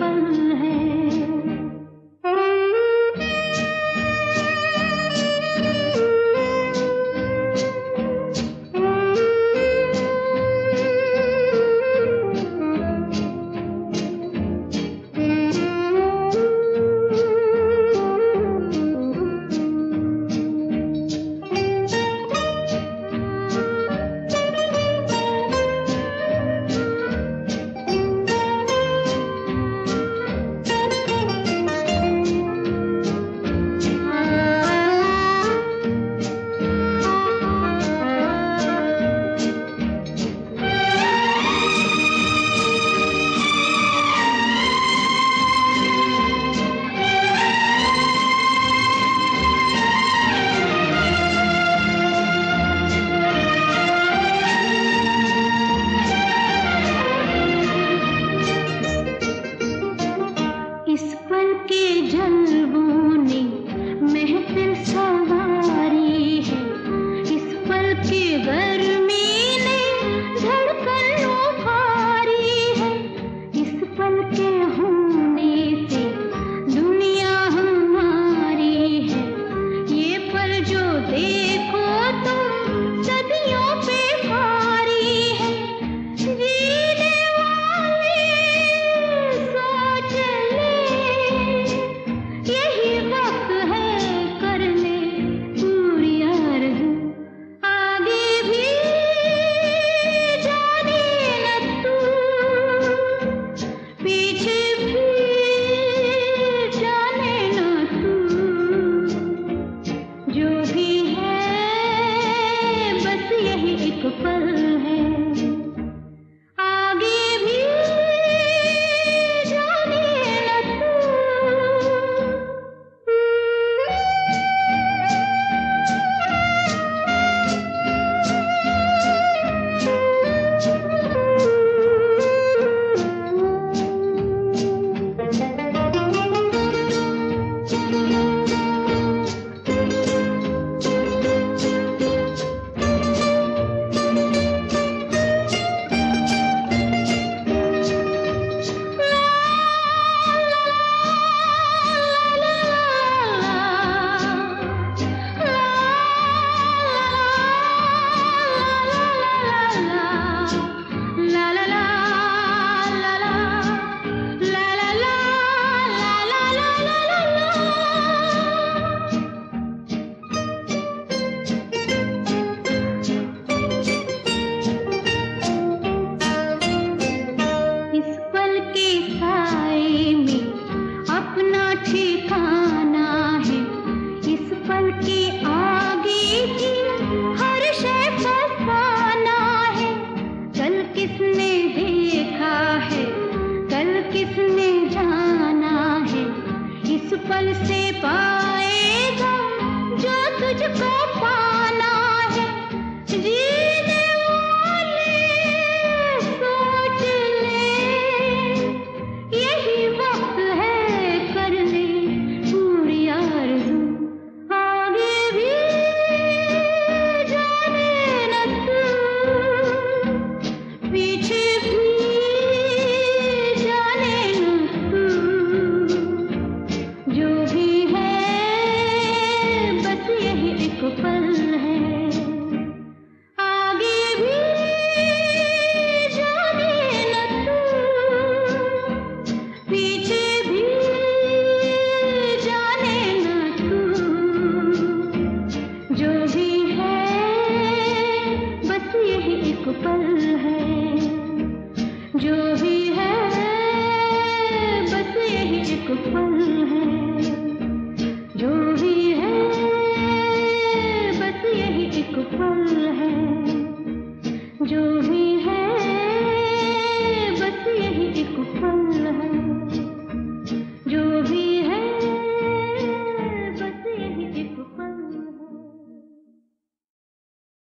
fun. तुमने जाना है। इस पल से पाएगा जो तुझको पा